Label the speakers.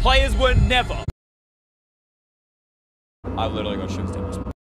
Speaker 1: Players were never. I literally got shook damaged.